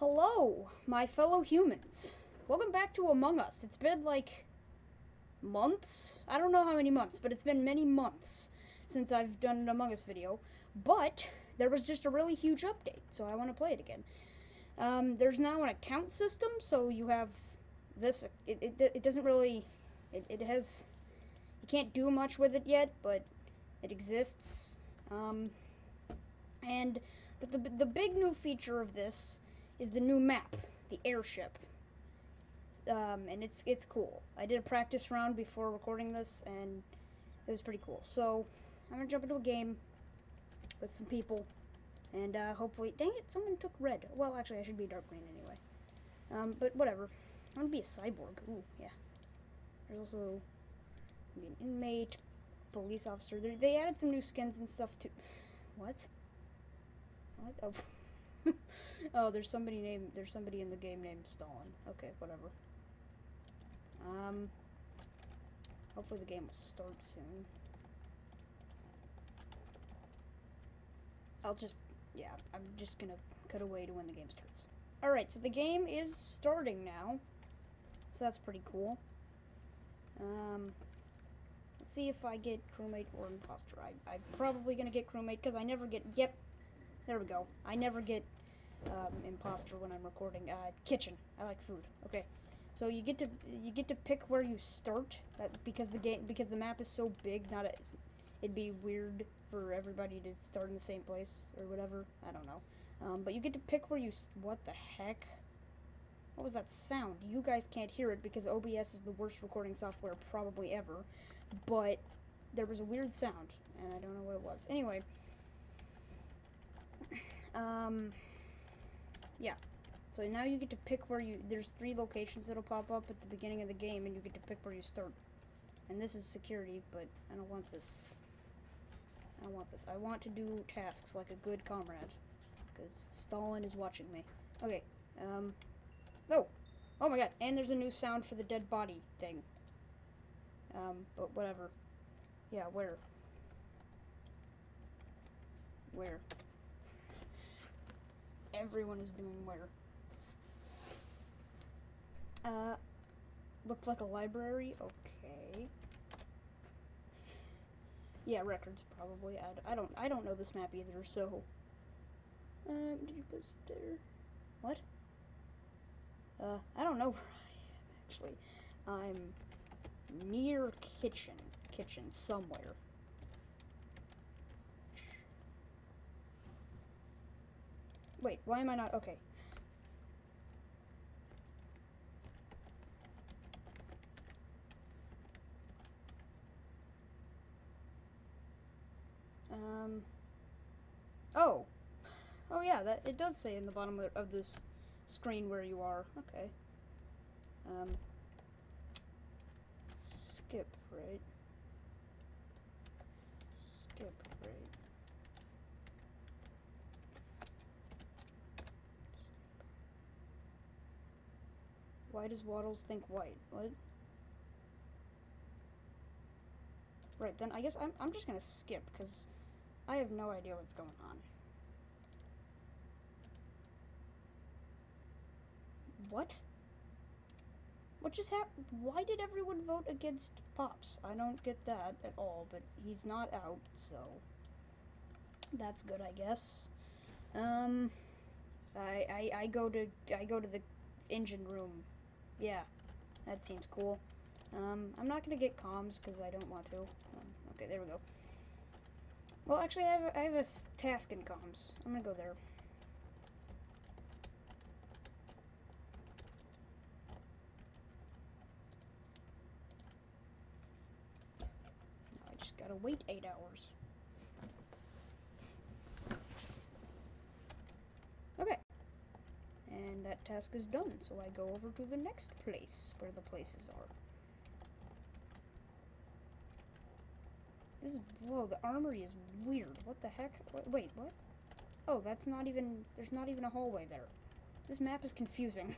Hello, my fellow humans. Welcome back to Among Us. It's been like months. I don't know how many months, but it's been many months since I've done an Among Us video. But there was just a really huge update, so I want to play it again. Um, there's now an account system, so you have this. It, it, it doesn't really. It, it has. You can't do much with it yet, but it exists. Um, and but the the big new feature of this is the new map, the airship. Um, and it's it's cool. I did a practice round before recording this, and it was pretty cool. So I'm gonna jump into a game with some people, and uh, hopefully, dang it, someone took red. Well, actually, I should be dark green anyway. Um, but whatever. I'm gonna be a cyborg. Ooh, yeah. There's also an inmate, police officer. They they added some new skins and stuff too. What? What? Oh. oh, there's somebody named there's somebody in the game named Stalin. Okay, whatever. Um hopefully the game will start soon. I'll just yeah, I'm just gonna cut away to when the game starts. Alright, so the game is starting now. So that's pretty cool. Um let's see if I get crewmate or imposter. I, I'm probably gonna get crewmate because I never get yep. There we go. I never get um, imposter when I'm recording. Uh, kitchen. I like food. Okay. So you get to you get to pick where you start. That because the game because the map is so big, not a, it'd be weird for everybody to start in the same place or whatever. I don't know. Um, but you get to pick where you. What the heck? What was that sound? You guys can't hear it because OBS is the worst recording software probably ever. But there was a weird sound, and I don't know what it was. Anyway. Um, yeah. So now you get to pick where you. There's three locations that'll pop up at the beginning of the game, and you get to pick where you start. And this is security, but I don't want this. I don't want this. I want to do tasks like a good comrade, because Stalin is watching me. Okay. Um. Oh. Oh my god. And there's a new sound for the dead body thing. Um. But whatever. Yeah. Where? Where? Everyone is doing where. Uh, looked like a library. Okay. Yeah, records probably. I, I don't I don't know this map either. So, um, did you post there? What? Uh, I don't know where I am actually. I'm near kitchen, kitchen somewhere. Wait, why am I not? Okay. Um. Oh. Oh yeah, that it does say in the bottom of, this screen where you are. Okay. Um. Skip, right? Skip, right? Why does Waddles think white? What? Right, then I guess I'm, I'm just gonna skip, because I have no idea what's going on. What? What just happened? Why did everyone vote against Pops? I don't get that at all, but he's not out, so... That's good, I guess. Um... I, I, I go to I go to the engine room yeah, that seems cool. Um, I'm not going to get comms because I don't want to. Um, okay, there we go. Well, actually, I have, a, I have a task in comms. I'm going to go there. I just got to wait eight hours. And that task is done, so I go over to the next place where the places are. This is, whoa, the armory is weird. What the heck? Wait, what? Oh, that's not even, there's not even a hallway there. This map is confusing.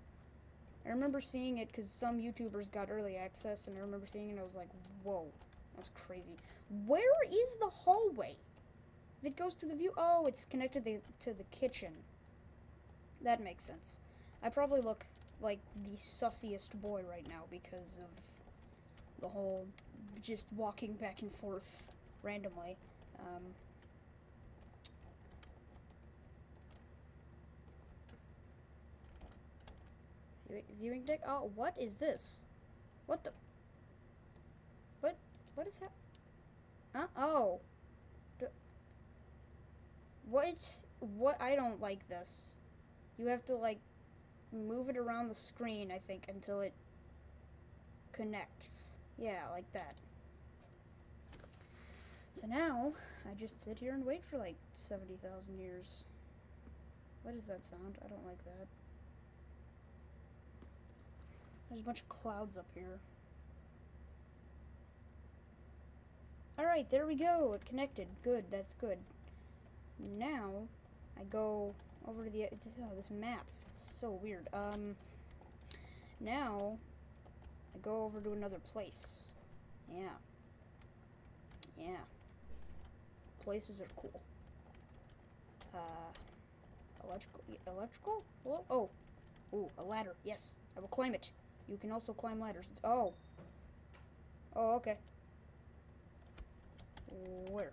I remember seeing it because some YouTubers got early access, and I remember seeing it and I was like, whoa, that's crazy. Where is the hallway? If it goes to the view, oh, it's connected the, to the kitchen. That makes sense. I probably look like the sussiest boy right now because of the whole just walking back and forth randomly. Um, viewing deck. Oh, what is this? What the? What? What is that? Uh oh. What? What? I don't like this. You have to like move it around the screen, I think, until it connects. Yeah, like that. So now, I just sit here and wait for like 70,000 years. What is that sound? I don't like that. There's a bunch of clouds up here. Alright, there we go. It connected. Good, that's good. Now, I go over to the. Oh, this map so weird. Um, now, I go over to another place. Yeah. Yeah. Places are cool. Uh, electrical. Electrical? Hello? Oh. Ooh, a ladder. Yes, I will climb it. You can also climb ladders. It's, oh. Oh, okay. Where?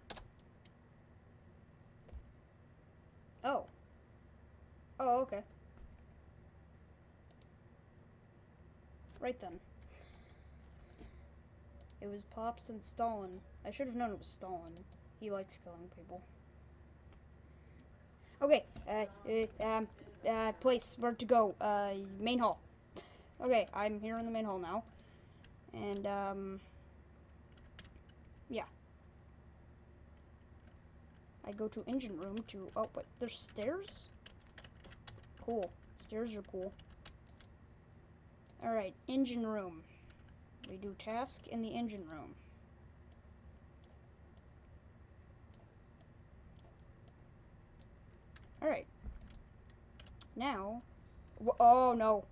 Oh. Oh, okay. Right then. It was Pops and Stalin. I should have known it was Stalin. He likes killing people. Okay, uh, uh, um, uh, place, where to go? Uh, main hall. Okay, I'm here in the main hall now. And, um, yeah. I go to engine room to, oh, wait, there's stairs? Cool. Stairs are cool. Alright, engine room. We do task in the engine room. Alright. Now, oh no.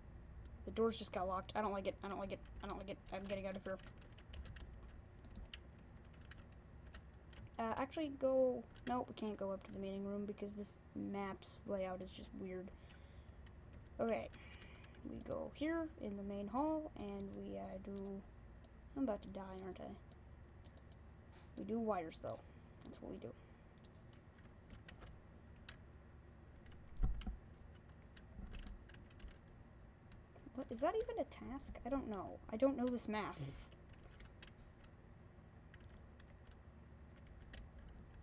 The doors just got locked. I don't like it. I don't like it. I don't like it. I'm getting out of here. Uh, actually, go. No, we can't go up to the meeting room because this map's layout is just weird. Okay. We go here in the main hall and we uh, do. I'm about to die, aren't I? We do wires though. That's what we do. What is that even a task? I don't know. I don't know this map.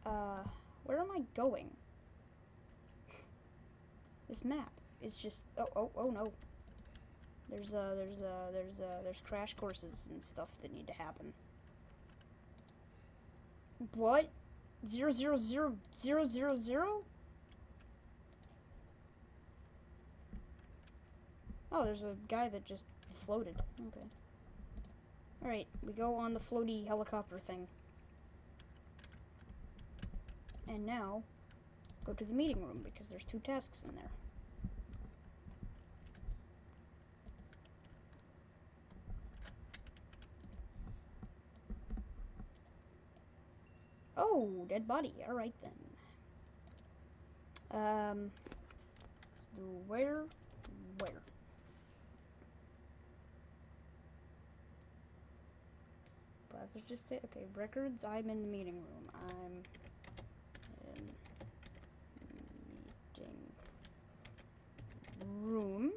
Uh, where am I going? This map is just oh oh oh no. There's uh there's uh there's uh there's crash courses and stuff that need to happen. What? Zero zero zero zero zero zero? Oh, there's a guy that just floated. Okay. Alright, we go on the floaty helicopter thing. And now, go to the meeting room because there's two tasks in there. Oh, dead body. Alright then. Um, so where? Where? But was just it. Okay, records. I'm in the meeting room. I'm in meeting room.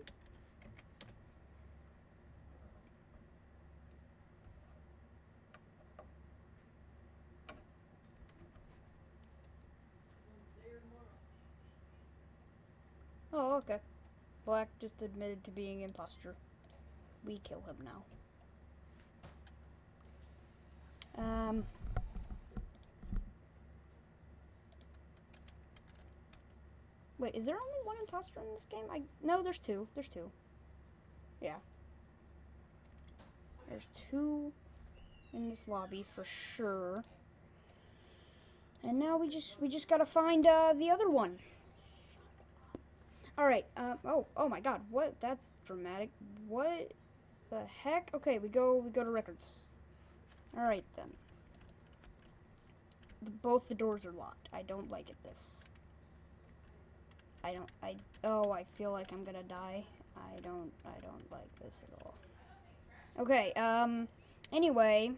Oh, okay. Black just admitted to being imposter. We kill him now. Um. Wait, is there only one imposter in this game? I no, there's two. There's two. Yeah. There's two in this lobby for sure. And now we just we just gotta find uh, the other one. All right. Um. Oh. Oh my God. What? That's dramatic. What? The heck? Okay. We go. We go to records. All right then. The- both the doors are locked. I don't like it. This. I don't, I, oh, I feel like I'm gonna die. I don't, I don't like this at all. Okay, um, anyway,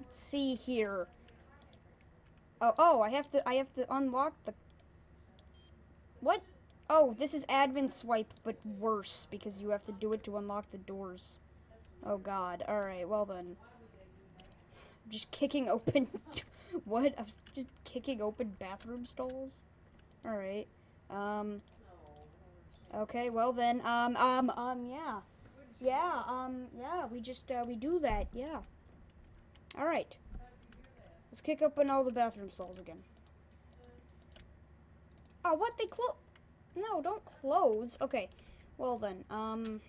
let's see here. Oh, oh, I have to, I have to unlock the, what? Oh, this is admin swipe, but worse, because you have to do it to unlock the doors. Oh god, alright, well then. I'm just kicking open, what? I was just kicking open bathroom stalls? Alright, um, okay, well then, um, um, um, yeah. Yeah, um, yeah, we just, uh, we do that, yeah. Alright. Let's kick open all the bathroom stalls again. Oh, what? They close. No, don't close. Okay. Well then, um...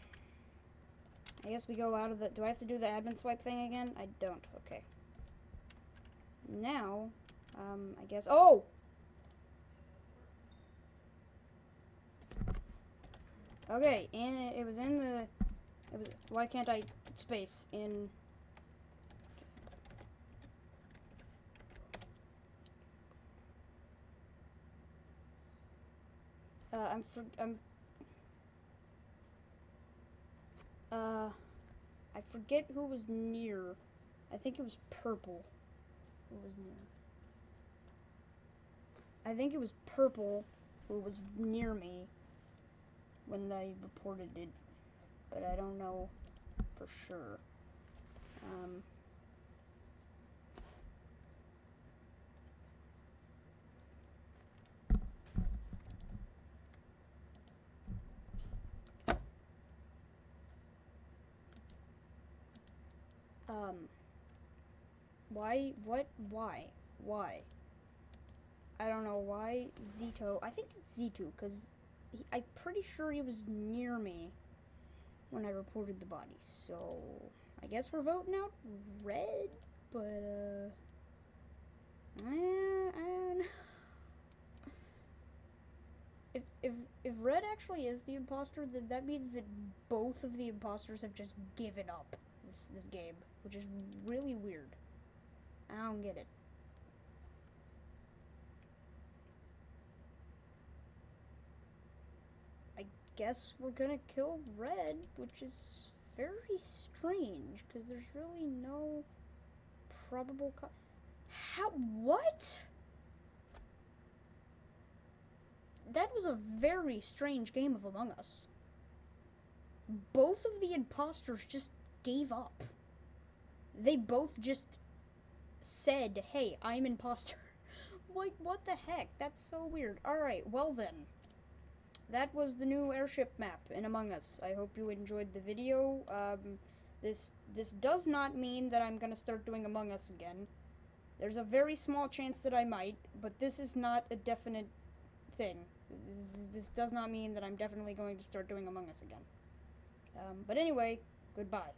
I guess we go out of the... Do I have to do the admin swipe thing again? I don't. Okay. Now, um, I guess... Oh! Okay, and it was in the... It was... Why can't I... Space. In... Uh, I'm for, I'm uh I forget who was near. I think it was purple. Who was near? I think it was purple who was near me when they reported it, but I don't know for sure. Um, Um, why, what, why, why? I don't know why Zito, I think it's Zito, because I'm pretty sure he was near me when I reported the body, so I guess we're voting out red, but, uh, I, I don't know. If, if, if red actually is the imposter, then that means that both of the imposters have just given up this, this game which is really weird. I don't get it. I guess we're gonna kill Red, which is very strange, because there's really no probable How- what? That was a very strange game of Among Us. Both of the imposters just gave up they both just said, hey, I'm imposter. like, what the heck? That's so weird. Alright, well then. That was the new airship map in Among Us. I hope you enjoyed the video. Um, this, this does not mean that I'm gonna start doing Among Us again. There's a very small chance that I might, but this is not a definite thing. This, this, this does not mean that I'm definitely going to start doing Among Us again. Um, but anyway, goodbye.